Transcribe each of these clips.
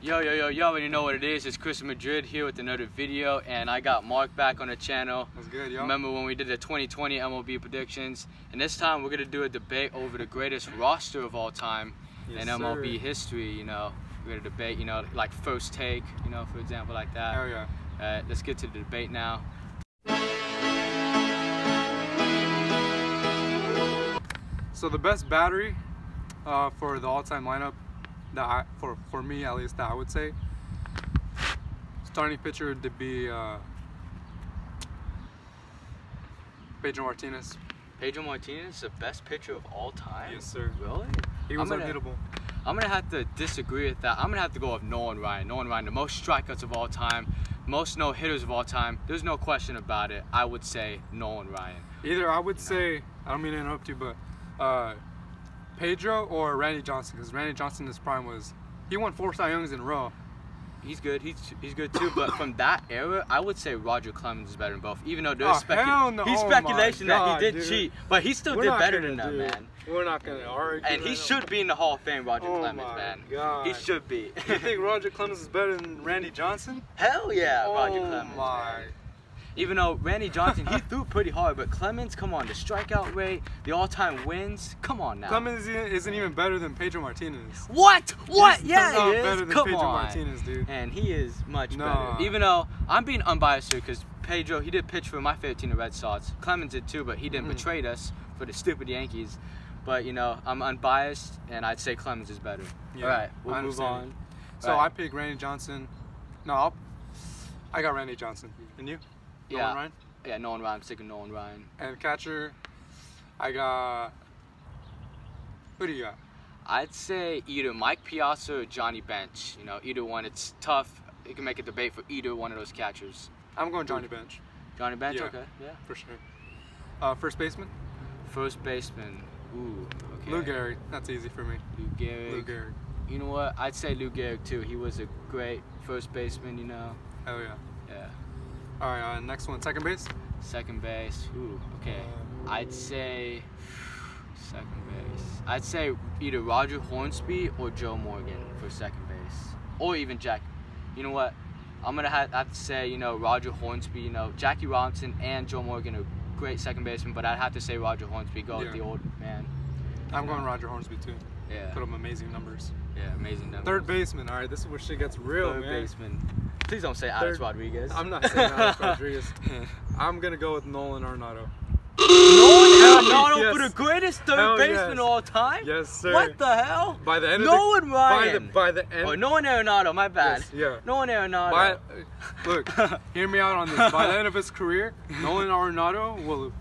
Yo, yo, yo, you already know what it is. It's Chris Madrid here with another video, and I got Mark back on the channel. That's good, yo. Remember when we did the 2020 MLB predictions? And this time we're gonna do a debate over the greatest roster of all time Yes, in MLB sir. history. You know, we're gonna debate. You know, like first take. You know, for example, like that. Hell yeah. Uh, let's get to the debate now. So the best battery uh, for the all-time lineup that I, for for me at least that I would say starting pitcher to be uh, Pedro Martinez. Pedro Martinez, the best pitcher of all time. Yes, sir. Really? He was I'm gonna- I'm gonna have to disagree with that. I'm gonna have to go with Nolan Ryan. Nolan Ryan, the most strikeouts of all time, most no hitters of all time. There's no question about it. I would say Nolan Ryan. Either I would say I don't mean to interrupt you, but uh, Pedro or Randy Johnson because Randy Johnson in his prime was he won four Cy Youngs in a row. He's good. He's he's good too. But from that era, I would say Roger Clemens is better than both. Even though there's Oh, specu- no. he's Oh, speculation that he did dude. cheat, but he still We're did better than that man. We're not gonna argue. And he should be in the Hall of Fame, Roger Oh Clemens, man. God. He should be. You think Roger Clemens is better than Randy Johnson? Hell yeah, Roger oh Clemens. my. man. Even though Randy Johnson, he threw pretty hard, but Clemens, come on, the strikeout rate, the all-time wins, come on now. Clemens isn't- even better than Pedro Martinez. What? What? He's yeah, he is. better than Come Pedro on. Martinez, dude. And he is much Nah. better. Even though I'm being unbiased here because Pedro, he did pitch for my favorite team, the Red Sox. Clemens did too, but he didn't Mm. betray us for the stupid Yankees. But you know, I'm unbiased, and I'd say Clemens is better. Yeah, All right, we'll move on. So Right. I pick Randy Johnson. No, I'll, I got Randy Johnson. And you? Yeah, Nolan Ryan? yeah, Nolan Ryan. I'm sick of Nolan Ryan. And catcher, I got. Who do you got? I'd say either Mike Piazza or Johnny Bench. You know, either one. It's tough. You can make a debate for either one of those catchers. I'm going Johnny Bench Johnny Bench, Yeah. okay, yeah. for sure. Uh, first baseman, First baseman, ooh, okay. Lou Gehrig. That's easy for me. Lou Gehrig. Lou Gehrig. You know what? I'd say Lou Gehrig too. He was a great first baseman. You know. Oh yeah. Yeah. All right, uh, next one, second base. Second base. Ooh. Okay. Uh, I'd say second base. I'd say either Roger Hornsby or Joe Morgan for second base, or even Jack. You know what? I'm gonna have, have to say you know Roger Hornsby. You know Jackie Robinson and Joe Morgan are great second basemen, but I'd have to say Roger Hornsby. Go with the old man. I'm going Roger Hornsby too. Yeah. Put up amazing numbers. Yeah. Amazing. numbers. Third baseman. All right, this is where shit gets real, Third man. baseman. Please don't say Alex Third- Rodriguez. I'm not saying Alex Rodriguez. I'm gonna go with Nolan Arenado. Nolan Hell Arenado yes. for the greatest third Hell baseman yes. of all time? Yes, sir. What the hell? By the end Nolan of the Ryan. by the by the end. Oh, Nolan Arenado, my bad. Yes, yeah. Nolan Arenado. By, look, hear me out on this. By the end of his career, Nolan Arenado will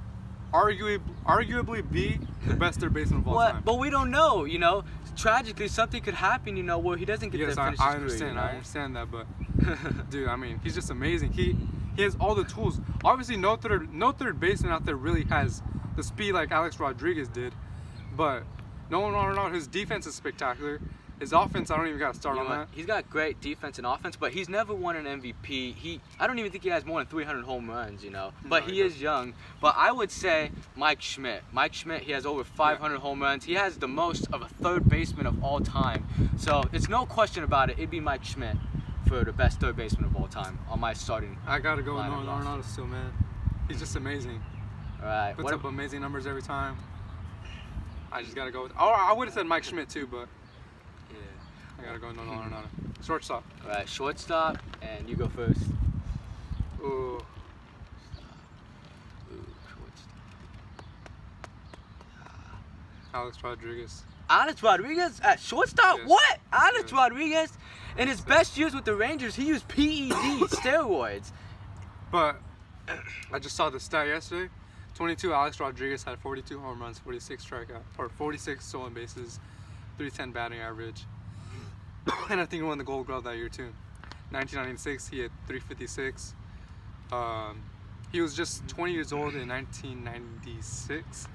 arguably arguably be the best third baseman of all what? time. But we don't know, you know. Tragically, something could happen, you know, where he doesn't get yes, to I, finish I his understand. career. I understand that, but dude, I mean, he's just amazing. He he has all the tools. Obviously, no third no third baseman out there really has the speed like Alex Rodriguez did, but no one on Nolan Arenado, his defense is spectacular. His offense, I don't even got to start You on that. He's got great defense and offense, but he's never won an MVP. He, I don't even think he has more than 300 home runs, you know. But No, he he is young. But I would say Mike Schmidt. Mike Schmidt, he has over 500 home runs. He has the most of a third baseman of all time. So it's no question about it. It'd be Mike Schmidt for the best third baseman of all time on my starting. I gotta go with Nolan. Arenado still, man. He's just amazing. All right. Puts What up amazing numbers every time. I just gotta go with. Oh, I would have said Mike Schmidt too, but yeah. I gotta go with Nolan Arenado. Shortstop. All right. Shortstop, and you go first. Ooh. Ooh, shortstop. Alex Rodriguez. Alex Rodriguez at shortstop? Yes. What? Alex Yeah. Rodriguez? In his best years with the Rangers, he used PED steroids. But I just saw the stat yesterday. 22 Alex Rodriguez had 42 home runs, 46 strikeout, or 46 stolen bases, 310 batting average. and I think he won the Gold Glove that year too. 1996, he had 356. Um, he was just 20 years old in 1996,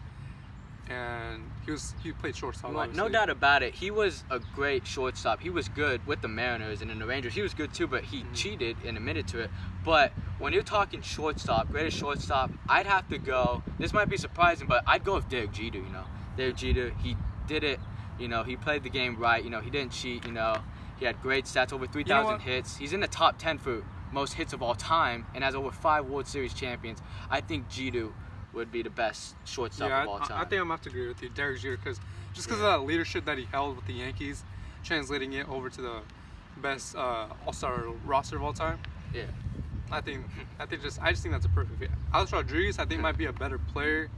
and he was he played shortstop. No obviously. doubt about it. He was a great shortstop. He was good with the Mariners and in the Rangers. He was good too, but he Mhm. cheated and admitted to it. But when you're talking shortstop, greatest shortstop, I'd have to go. This might be surprising, but I'd go with Derek Jeter. You know, Derek Jeter, he did it. You know, he played the game right. You know, he didn't cheat. You know, he had great stats, over 3,000 what? hits. He's in the top 10 for most hits of all time, and has over five World Series champions. I think Jeter would be the best shortstop yeah, of all I, time. I think I'm gonna have to agree with you, Derek Jeter, because just because Yeah. of that leadership that he held with the Yankees, translating it over to the best uh, All-Star roster of all time. Yeah. I think I think just I just think that's a perfect fit. Alex Rodriguez, I think might be a better player,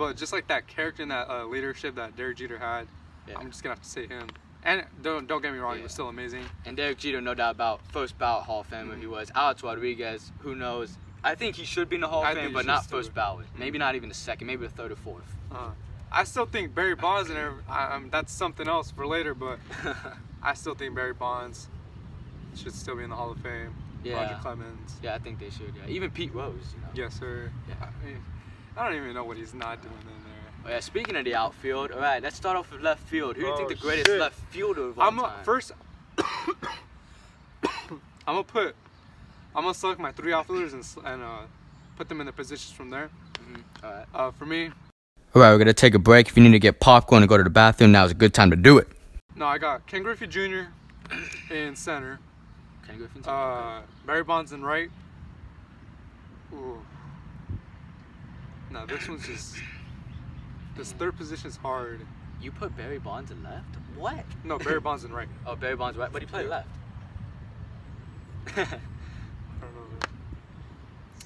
but just like that character and that uh, leadership that Derek Jeter had, Yeah. I'm just gonna have to say him. And don't don't get me wrong, he was still amazing. And Derek Jeter, no doubt about first ballot Hall of Famer Mm-hmm. he was. Alex Rodriguez, who knows? I think he should be in the Hall of think Fame, but not first be. ballot. Maybe Mhm. not even the second, maybe the third or fourth. Uh, I still think Barry Bonds and um, that's something else for later, but I still think Barry Bonds should still be in the Hall of Fame. Roger yeah, Clemens. yeah, I think they should. Yeah, even Pete Rose. You know. Yes, sir. Yeah. I, mean, I don't even know what he's not doing in there. Oh, yeah. Speaking of the outfield, all right, let's start off with left field. Who do you think Oh, the greatest shit. left fielder of all I'm a, time? first. I'm gonna put. I'm gonna select my three outfielders and, and uh, put them in the positions from there. Mhm, All right. Uh, for me, All right, we're gonna take a break. If you need to get popcorn and go to the bathroom, now's a good time to do it. no, I got Ken Griffey Jr. in center. Ken Griffin. Uh, Barry Bonds in right. Ooh. No, this one's just. This third position is hard. you put Barry Bonds in left? What? No, Barry Bonds in right. Oh, Barry Bonds right, but he played left. I don't know.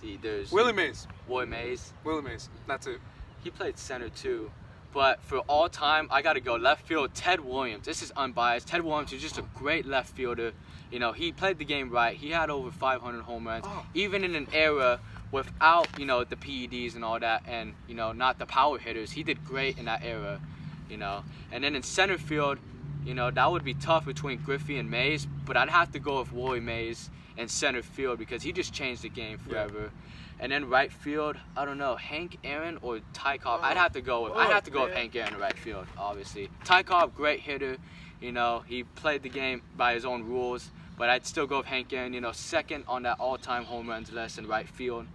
See, there's Willie Mays. Roy Mays. Willie Mays. That's it. He played center too. But for all time, I gotta go left field. Ted Williams. This is unbiased. Ted Williams is just a great left fielder. You know, he played the game right. He had over 500 home runs, Oh. even in an era without you know the PEDs and all that, and you know not the power hitters. He did great in that era. You know, and then in center field, you know that would be tough between Griffey and Mays, but I'd have to go with Roy Mays in center field because he just changed the game Yeah. forever. And then right field, I don't know, Hank Aaron or Ty Cobb. I'd Oh. have to go with I'd Oh, have to go with. Oh, Hank Aaron in right field, obviously. Ty Cobb, great hitter. You know, he played the game by his own rules, but I'd still go with Hank Aaron, you know, second on that all-time home runs list in right field.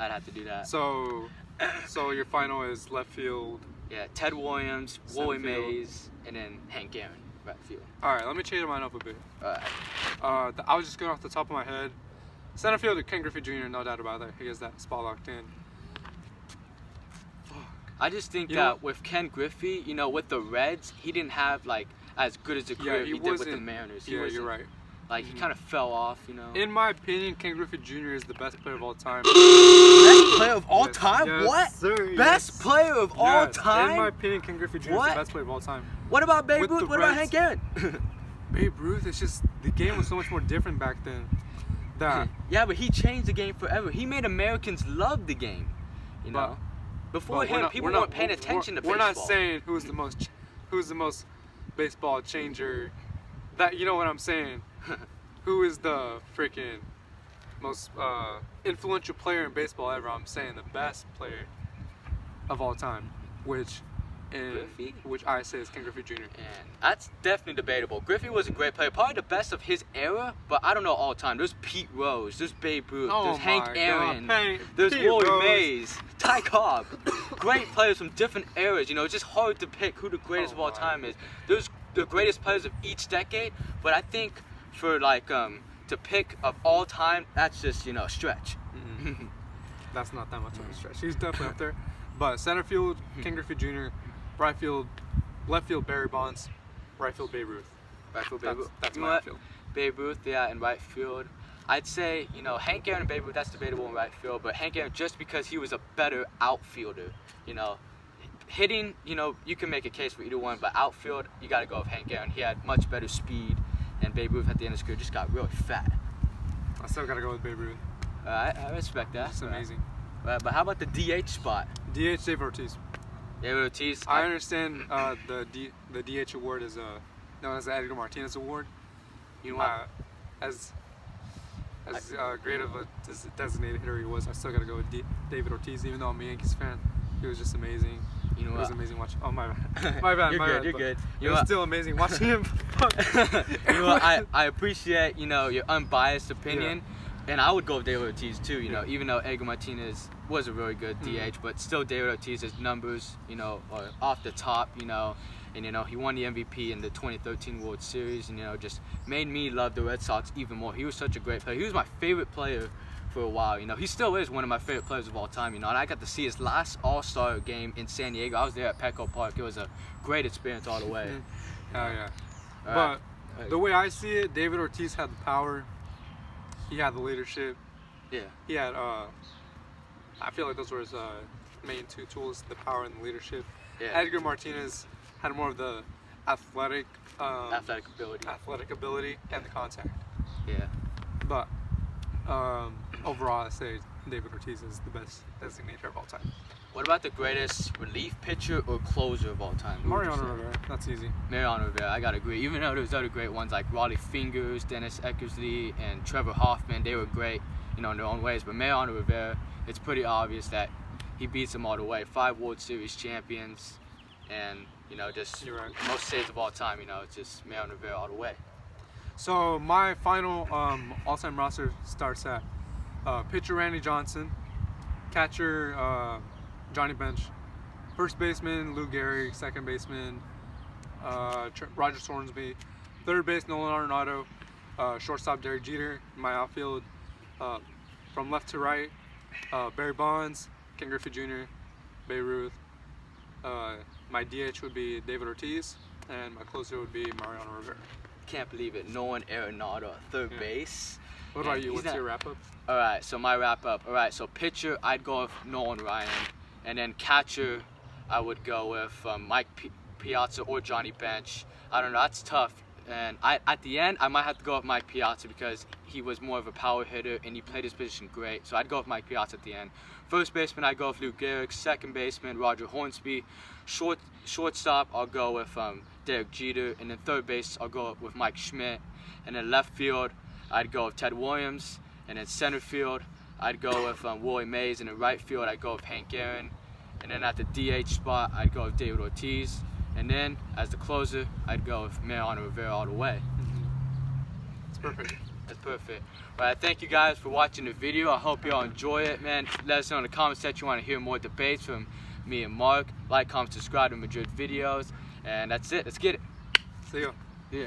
I'd have to do that. So, so your final is left field. Yeah, Ted Williams, Roy. Mays, and then Hank Aaron, right field. All right, let me change mine up a bit. Alright. Uh, th- I was just going off the top of my head. Center field, Ken Griffey Jr. No doubt about that. He has that spot locked in. I just think You that what? with Ken Griffey, you know, with the Reds, he didn't have like as good as a Yeah, career he he, did with the Mariners. He Yeah, you're right. Like he Mhm. kind of fell off, you know. In my opinion, Ken Griffey Jr. is the best player of all time. Best player of all Yes, time? yes, what? sir, Best yes. player of all time? In my opinion, Ken Griffey Jr. is the best player of all time. what about Babe with Ruth? What about Hank Aaron? Babe Ruth, it's just the game was so much more different back then. That yeah, but he changed the game forever. He made Americans love the game. You But- know. Before him, not- people weren't paying we're- attention to baseball. We're not saying who's the most, who's the most baseball changer. That you know what I'm saying. Who is the freaking most uh, influential player in baseball ever? I'm saying the best player of all time, which, in, Griffey? which I say is Ken Griffey Jr. And that's definitely debatable. Griffey was a great player, probably the best of his era, but I don't know all time. There's Pete Rose, there's Babe Ruth, Oh there's Hank God, Aaron, there's Pete Roy Rose. Mays, Ty Cobb. great players from different eras. You know, it's just hard to pick who the greatest Oh of all time is. There's the greatest players of each decade, but I think for like um to pick of all time, that's just you know a stretch. Mm-hmm. That's not that much of a mm-hmm. stretch. He's definitely up there. But center field, mm-hmm. Ken Griffey Jr. Right field, left field, Barry Bonds. Right field, Babe Ruth. Right field, Babe Ruth. that's know my field. Babe Ruth, yeah, in right field. I'd say, you know, Hank Aaron and Babe Ruth, that's debatable in right field, but Hank Aaron just because he was a better outfielder, you know. Hitting, you know, you can make a case for either one, but outfield, you got to go with Hank Aaron. He had much better speed, and Babe Ruth at the end of his career just got really fat. I still gotta go with Babe Ruth. Uh, I, I respect that. It's Uh, amazing. But, but how about the DH spot? DH Dave Ortiz. David Ortiz. I understand uh, the D, the DH award is uh, known as the Edgar Martinez Award. you know what? Uh, as as uh, great of a designated hitter he was, I still gotta go with D- David Ortiz. Even though I'm a Yankees fan, he was just amazing. You know It was amazing watching. Oh my bad, my bad, you're my good. bad. You're good. It You know was what? still amazing watching him. you know? I, I appreciate you know your unbiased opinion, and I would go with David Ortiz too. You know, even though Edgar Martinez was a really good. Mm-hmm. DH, but still David Ortiz's numbers, you know, are off the top. You know, and you know he won the MVP in the 2013 World Series, and you know just made me love the Red Sox even more. He was such a great player. He was my favorite player for a while. You know, he still is one of my favorite players of all time. You know, and I got to see his last All Star game in San Diego. I was there at Petco Park. It was a great experience all the way. Oh yeah. All but the way I see it, David Ortiz had the power. He had the leadership. Yeah. He had. Uh, I feel like those were his uh, main two tools: the power and the leadership. Yeah. Edgar Martinez had more of the athletic, um, Athletic ability. athletic ability and the contact. Yeah. But um, overall, I say David Ortiz is the best designator of all time. What about the greatest relief pitcher or closer of all time? Who would you Mariano? Rivera, that's easy. Mariano Rivera, I gotta agree. Even though there's other great ones like Rollie Fingers, Dennis Eckersley, and Trevor Hoffman, they were great, you know, in their own ways. But Mariano Rivera, it's pretty obvious that he beats them all the way. Five World Series champions, and you know, just right. most saves of all time. You know, it's just Mariano Rivera all the way. So my final um, all-time roster starts at uh, pitcher Randy Johnson, catcher uh, Johnny Bench, first baseman Lou Gehrig, second baseman uh, Rogers Hornsby, third base Nolan Arenado, uh, shortstop Derek Jeter, my outfield uh, from left to right uh, Barry Bonds, Ken Griffey Jr., Babe Ruth. Uh, my DH would be David Ortiz, and my closer would be Mariano Rivera. Can't believe it. Nolan Arenado third Yeah. base. What about you? What's your wrap up? All right, so my wrap up. All right, so pitcher, I'd go with Nolan Ryan, and then catcher, I would go with um, Mike P- Piazza or Johnny Bench. I don't know, that's tough. And I, at the end, I might have to go with Mike Piazza because he was more of a power hitter and he played his position great. So I'd go with Mike Piazza at the end. First baseman, I'd go with Luke Gehrig. Second baseman, Roger Hornsby. Short shortstop, I'll go with um, Derek Jeter. And then third base, I'll go with Mike Schmidt. And then left field, I'd go with Ted Williams. And then center field, I'd go with um, Willie Mays. And in right field, I'd go with Hank Aaron. And then at the DH spot, I'd go with David Ortiz. And then as the closer, I'd go with Mariano Rivera all the way. It's perfect. That's perfect. But I thank you guys for watching the video. I hope y'all enjoy it, man. Let us know in the comment section you want to hear more debates from me and Mark. Like, comment, subscribe to Madrid videos. And that's it. Let's get it. See you. Yeah.